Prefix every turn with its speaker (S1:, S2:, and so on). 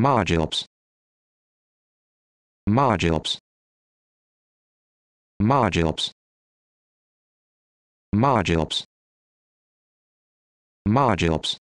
S1: Modules. Modules. Modules. Modules. Modules.